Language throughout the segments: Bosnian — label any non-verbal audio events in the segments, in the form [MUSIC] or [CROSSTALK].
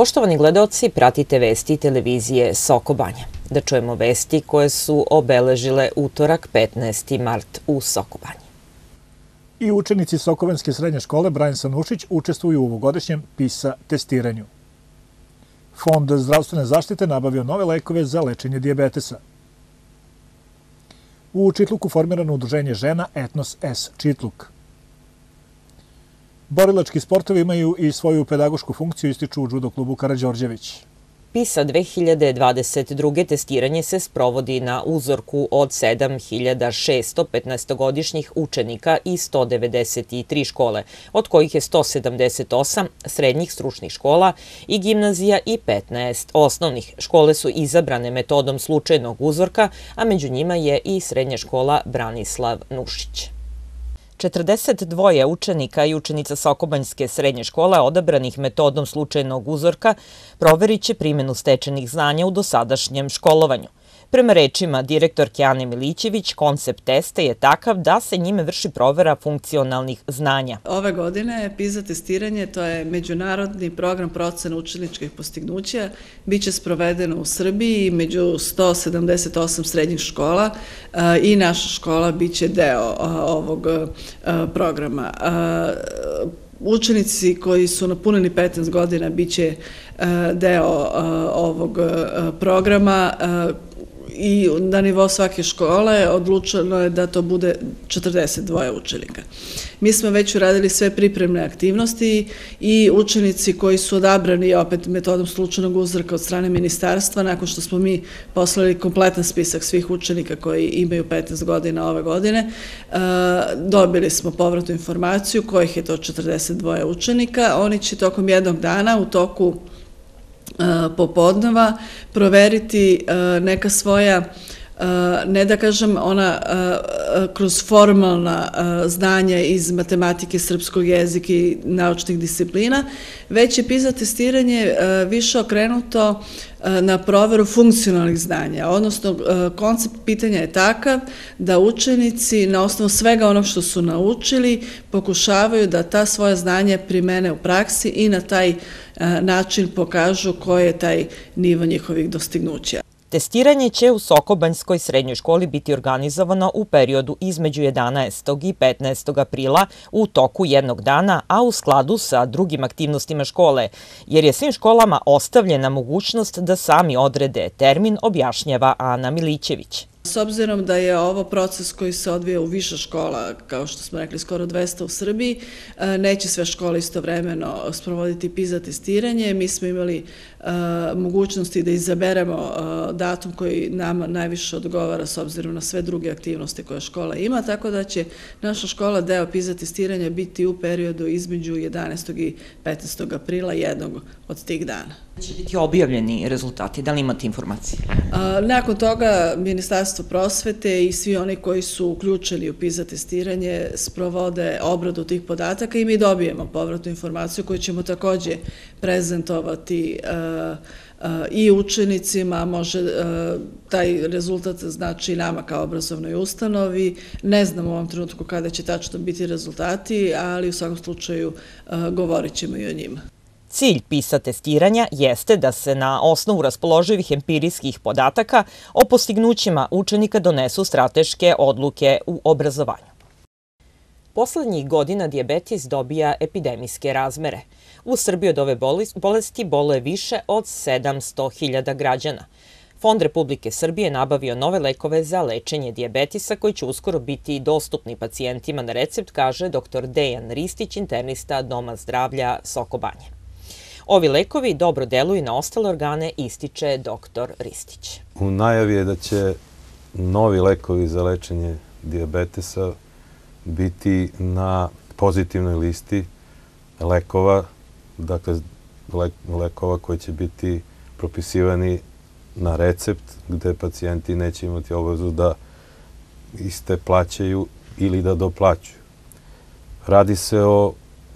Poštovani gledalci, pratite vesti televizije Sokobanja. Da čujemo vesti koje su obeležile utorak 15. mart u Sokobanji. I učenici Sokovenske srednje škole Brian Sanušić učestvuju u ovogodišnjem PISA testiranju. Fond zdravstvene zaštite nabavio nove lekove za lečenje diabetesa. U Čitluku formirano udruženje žena Etnos S. Čitluk. Borilački sportovi imaju i svoju pedagošku funkciju, ističu u judo klubu Karadžorđević. PISA 2022. testiranje se sprovodi na uzorku od 7615-godišnjih učenika i 193 škole, od kojih je 178 srednjih stručnih škola i gimnazija i 15 osnovnih. Škole su izabrane metodom slučajnog uzorka, a među njima je i srednja škola Branislav Nušić. 42 učenika i učenica Sokobanjske srednje škole odabranih metodom slučajnog uzorka proverit će primjenu stečenih znanja u dosadašnjem školovanju. Prema rečima direktorke Ane Milićević, koncept testa je takav da se njime vrši provera funkcionalnih znanja. Ove godine je PISA testiranje, to je međunarodni program procena učeničkih postignuća, bit će sprovedeno u Srbiji među 178 srednjih škola e, i naša škola bit će deo e, ovog e, programa. Učenici koji su napunili 15 godina bit će deo ovog programa i na nivo svake škole odlučeno je da to bude 42 učenika. Mi smo već uradili sve pripremne aktivnosti i učenici koji su odabrani opet metodom slučajnog uzraka od strane ministarstva, nakon što smo mi poslali kompletan spisak svih učenika koji imaju 15 godina ove godine, eh, dobili smo povratnu informaciju kojih je to 42 učenika. Oni će tokom jednog dana u toku popodneva proveriti e, neka svoja Eh, ne da kažem ona eh, eh, kroz formalna znanja iz matematike, srpskog jezika i naučnih disciplina, već je PISA testiranje više okrenuto na proveru funkcionalnih znanja. Odnosno, koncept pitanja je takav da učenici na osnovu svega onog što su naučili pokušavaju da ta svoja znanja primene u praksi i na taj način pokažu koji je taj nivo njihovih dostignuća. Testiranje će u Sokobanjskoj srednjoj školi biti organizovano u periodu između 11. i 15. aprila u toku jednog dana, a u skladu sa drugim aktivnostima škole, jer je svim školama ostavljena mogućnost da sami odrede termin, objašnjava Ana Milićević. S obzirom da je ovo proces koji se odvija u više škola, kao što smo rekli, skoro 200 u Srbiji, e, neće sve škole istovremeno sprovoditi PISA testiranje. Mi smo imali e, mogućnosti da izaberemo e, datum koji nama najviše odgovara s obzirom na sve druge aktivnosti koje škola ima, tako da će naša škola deo PISA testiranja biti u periodu između 11. i 15. aprila jednog od tih dana. Će biti objavljeni rezultati, da li imate informacije? Nakon toga, Ministarstvo prosvete i svi oni koji su uključeni u PISA testiranje sprovode obradu tih podataka i mi dobijemo povratnu informaciju koju ćemo također prezentovati e, e, i učenicima, može e, taj rezultat znači nama kao obrazovnoj ustanovi. Ne znam u ovom trenutku kada će tačno biti rezultati, ali u svakom slučaju govorit ćemo i o njima. Cilj PISA testiranja jeste da se na osnovu raspoloživih empirijskih podataka o postignućima učenika donesu strateške odluke u obrazovanju. Poslednjih godina diabetes dobija epidemijske razmere. U Srbiji od ove bolesti bole više od 700.000 građana. Fond Republike Srbije nabavio nove lekove za lečenje diabetisa koji će uskoro biti dostupni pacijentima na recept, kaže dr. Dejan Ristić, internista Doma zdravlja Sokobanje. Ovi lekovi dobro deluju na ostale organe, ističe dr. Ristić. U najavi je da će novi lekovi za lečenje diabetesa biti na pozitivnoj listi lekova, dakle lekova koji će biti propisivani na recept gde pacijenti neće imati obavezu da iste plaćaju ili da doplaćuju. Radi se o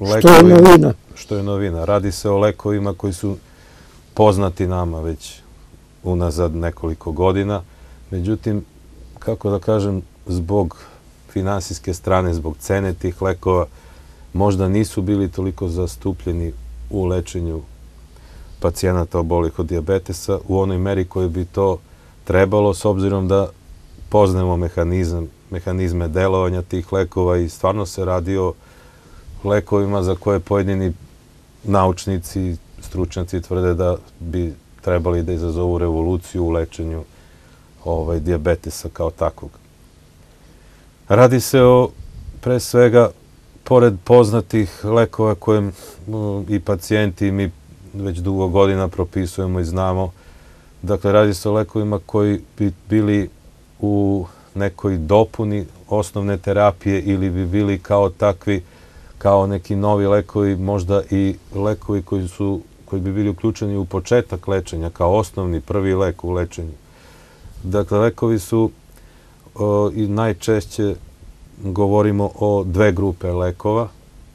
lekovima... Što je novina? Što je novina. Radi se o lekovima koji su poznati nama već unazad nekoliko godina. Međutim, kako da kažem, zbog finansijske strane, zbog cene tih lekova, možda nisu bili toliko zastupljeni u lečenju pacijenata obolih od diabetesa u onoj meri koji bi to trebalo, s obzirom da poznemo mehanizam, mehanizme delovanja tih lekova i stvarno se radi o lekovima za koje pojedini naučnici, stručnjaci tvrde da bi trebali da izazovu revoluciju u lečenju ovaj, diabetesa kao takvog. Radi se o, pre svega, pored poznatih lekova koje mm, i pacijenti i mi već dugo godina propisujemo i znamo, dakle, radi se o lekovima koji bi bili u nekoj dopuni osnovne terapije ili bi bili kao takvi, kao neki novi lekovi, možda i lekovi koji, su, koji bi bili uključeni u početak lečenja, kao osnovni prvi lek u lečenju. Dakle, lekovi su o, i najčešće govorimo o dve grupe lekova.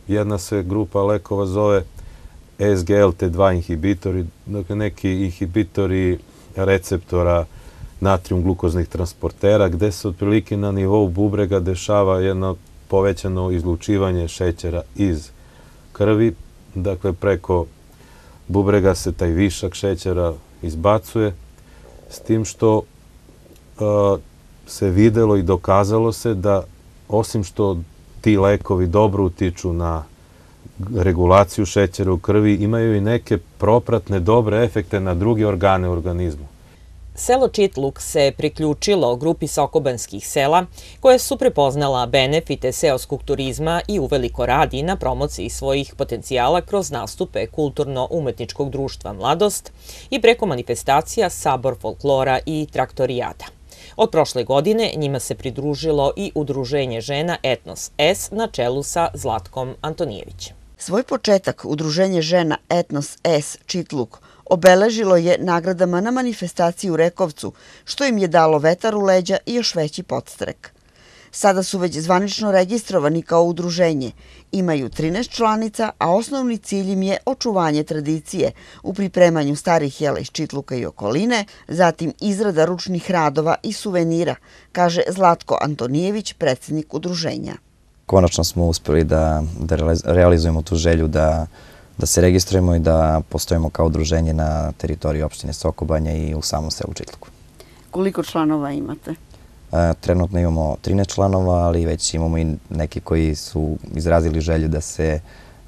Jedna se grupa lekova zove SGLT2 inhibitori, dakle neki inhibitori receptora natrium glukoznih transportera, gde se otprilike na nivou bubrega dešava jedno povećano izlučivanje šećera iz krvi. Dakle, preko bubrega se taj višak šećera izbacuje, s tim što e, se videlo i dokazalo se da osim što ti lekovi dobro utiču na regulaciju šećera u krvi, imaju i neke propratne dobre efekte na druge organe u organizmu. Selo Čitluk se priključilo grupi sokobanskih sela koje su prepoznala benefite seoskog turizma i uveliko radi na promociji svojih potencijala kroz nastupe kulturno-umetničkog društva Mladost i preko manifestacija Sabor folklora i traktorijada. Od prošle godine njima se pridružilo i Udruženje žena Etnos S na čelu sa Zlatkom Antonijevićem. Svoj početak Udruženje žena Etnos S Čitluk obeležilo je nagradama na manifestaciji u Rekovcu, što im je dalo vetar u leđa i još veći podstrek. Sada su već zvanično registrovani kao udruženje. Imaju 13 članica, a osnovni cilj im je očuvanje tradicije u pripremanju starih jela iz Čitluka i okoline, zatim izrada ručnih radova i suvenira, kaže Zlatko Antonijević, predsjednik udruženja. Konačno smo uspeli da, da realizujemo tu želju da, da se registrujemo i da postojimo kao udruženje na teritoriji opštine Sokobanja i u samom selu Čitluku. Koliko članova imate? E, trenutno imamo 13 članova, ali već imamo i neki koji su izrazili želju da se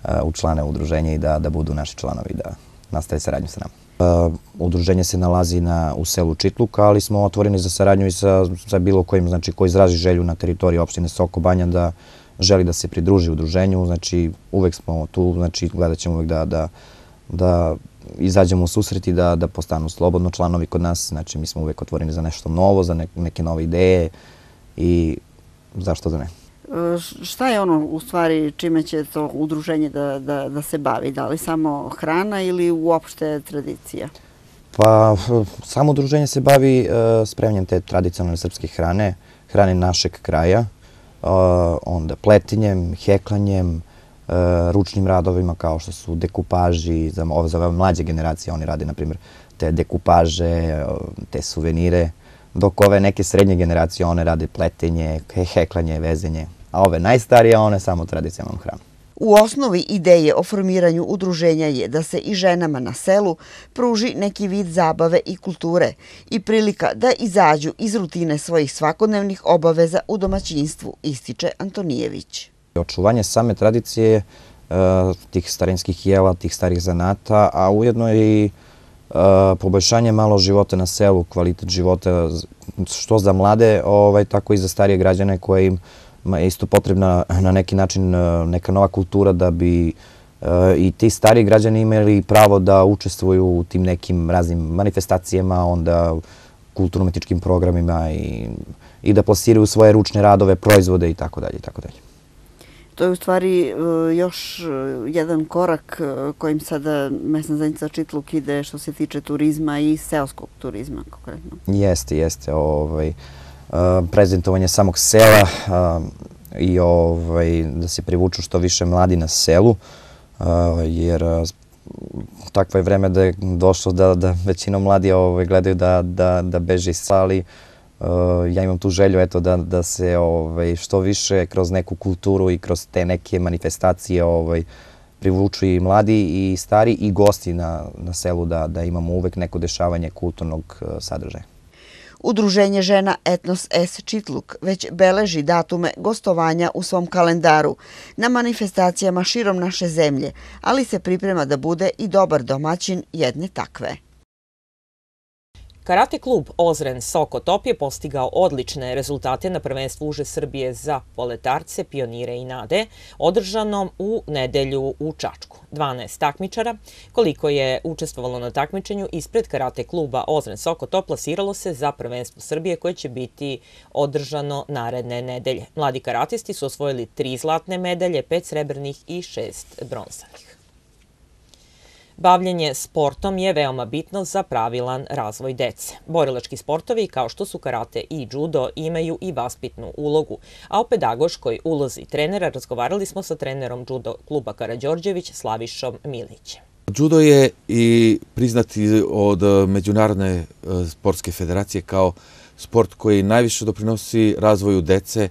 e, učlane u udruženje i da, da budu naši članovi, da nastave saradnju sa nama. E, udruženje se nalazi na, u selu Čitluka, ali smo otvoreni za saradnju i sa, sa bilo kojim, znači, koji izrazi želju na teritoriji opštine Sokobanja da želi da se pridruži udruženju. Znači, uvek smo tu, znači, gledat ćemo uvek da, da, da izađemo u susret i da, da postanu slobodno članovi kod nas. Znači, mi smo uvek otvoreni za nešto novo, za neke nove ideje i zašto da ne. E, šta je ono u stvari čime će to udruženje da, da, da se bavi? Da li samo hrana ili uopšte tradicija? Pa, samo udruženje se bavi uh, spremljanjem te tradicionalne srpske hrane, hrane našeg kraja, onda pletinjem, heklanjem, e, ručnim radovima kao što su dekupaži, za ove za mlađe generacije oni rade, na primjer, te dekupaže, te suvenire, dok ove neke srednje generacije one rade pletenje, heklanje, vezenje, a ove najstarije one samo tradicionalnom hranu. U osnovi ideje o formiranju udruženja je da se i ženama na selu pruži neki vid zabave i kulture i prilika da izađu iz rutine svojih svakodnevnih obaveza u domaćinstvu, ističe Antonijević. Očuvanje same tradicije e, tih starinskih jela, tih starih zanata, a ujedno i e, poboljšanje malo života na selu, kvalitet života što za mlade, ovaj, tako i za starije građane koje im je isto potrebna na neki način e, neka nova kultura da bi i ti stari građani imali pravo da učestvuju u tim nekim raznim manifestacijama, onda kulturno-metičkim programima i, i da plasiraju svoje ručne radove, proizvode i tako dalje i tako dalje. To je u stvari još jedan korak kojim sada mesna zajednica Čitluk ide što se tiče turizma i seoskog turizma konkretno. Jeste, jeste. Ovaj, prezentovanje samog sela i ovaj, da se privuču što više mladi na selu, jer takvo je vreme da je došlo da, da većinom mladi ovaj, gledaju da, da, da beže iz sali, Uh, ja imam tu želju eto da da se ovaj što više kroz neku kulturu i kroz te neke manifestacije ovaj privuču i mladi i stari i gosti na, na selu da, da imamo uvek neko dešavanje kulturnog sadržaja. Udruženje žena Etnos S. Čitluk već beleži datume gostovanja u svom kalendaru na manifestacijama širom naše zemlje, ali se priprema da bude i dobar domaćin jedne takve. Karate klub Ozren Sokotop je postigao odlične rezultate na prvenstvu uže Srbije za poletarce, pionire i nade, održanom u nedelju u Čačku. 12 takmičara, koliko je učestvovalo na takmičenju ispred karate kluba Ozren Sokotop, plasiralo se za prvenstvo Srbije koje će biti održano naredne nedelje. Mladi karatisti su osvojili tri zlatne medalje, pet srebrnih i šest bronzanih. Bavljenje sportom je veoma bitno za pravilan razvoj dece. Borilački sportovi, kao što su karate i judo, imaju i vaspitnu ulogu. A o pedagoškoj ulozi trenera razgovarali smo sa trenerom judo kluba Karadžorđević Slavišom Milićem. Judo je i priznati od Međunarodne e, sportske federacije kao sport koji najviše doprinosi razvoju dece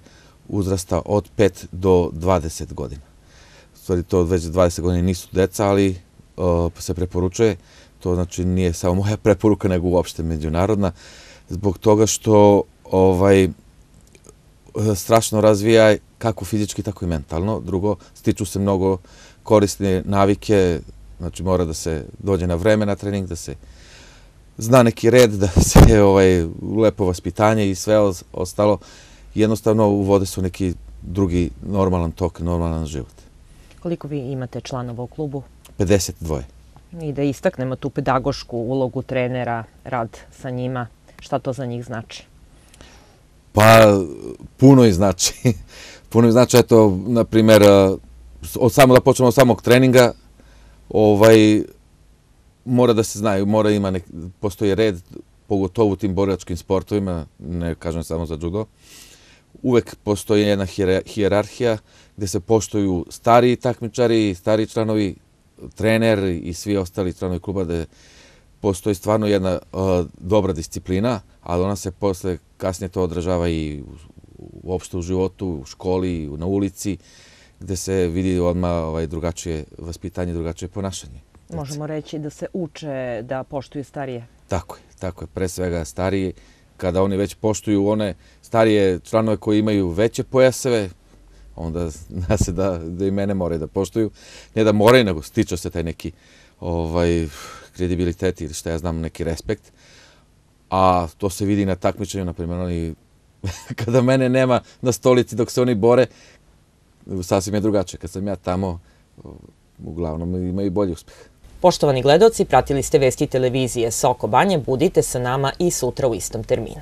uzrasta od 5 do 20 godina. Stvari, to već 20 godina nisu deca, ali Pa se preporučuje. To znači nije samo moja preporuka, nego uopšte međunarodna. Zbog toga što ovaj strašno razvija kako fizički, tako i mentalno. Drugo, stiču se mnogo korisne navike, znači mora da se dođe na vreme na trening, da se zna neki red, da se ovaj, lepo vaspitanje i sve ostalo. Jednostavno uvode su neki drugi normalan tok, normalan život. Koliko vi imate članova u klubu? 52. I da istaknemo tu pedagošku ulogu trenera, rad sa njima, šta to za njih znači? Pa, puno i znači. [LAUGHS] puno i znači, eto, na primjer, od samo da počnemo od samog treninga, ovaj, mora da se znaju, mora ima nek, postoji red, pogotovo u tim borilačkim sportovima, ne kažem samo za judo, uvek postoji jedna hijerarhija gde se poštuju stari takmičari, stari članovi, trener i svi ostali članovi kluba da postoji stvarno jedna uh, dobra disciplina, ali ona se posle kasnije to odražava i uopšte u životu, u školi, na ulici, gde se vidi odmah ovaj, drugačije vaspitanje, drugačije ponašanje. Možemo reći da se uče da poštuju starije. Tako je, tako je. Pre svega starije, kada oni već poštuju one starije članove koji imaju veće pojaseve, onda zna se da, da i mene moraju da poštuju. Ne da moraju, nego stiče se taj neki ovaj, kredibilitet ili što ja znam, neki respekt. A to se vidi na takmičenju, na primjer, oni, [LAUGHS] kada mene nema na stolici dok se oni bore, sasvim je drugačije. Kad sam ja tamo, uglavnom imaju bolji uspeh. Poštovani gledoci, pratili ste vesti televizije Soko Banje, budite sa nama i sutra u istom terminu.